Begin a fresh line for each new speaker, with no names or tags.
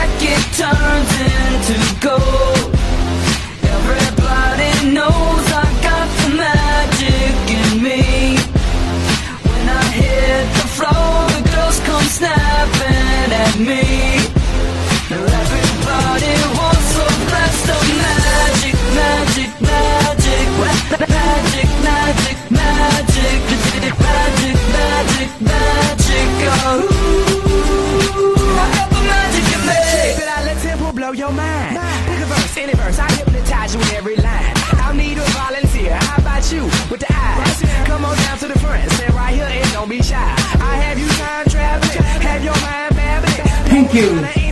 like it turns into gold. Everybody knows I got the magic in me. When I hit the floor, the girls come snapping at me.
blow your mind. Pick a verse, any verse, I hypnotize you with every line. I'll need a volunteer. How about you with the eyes? Come on down to the front, sit right here and don't be shy. I have you time traveling, have your mind babbling. Thank you.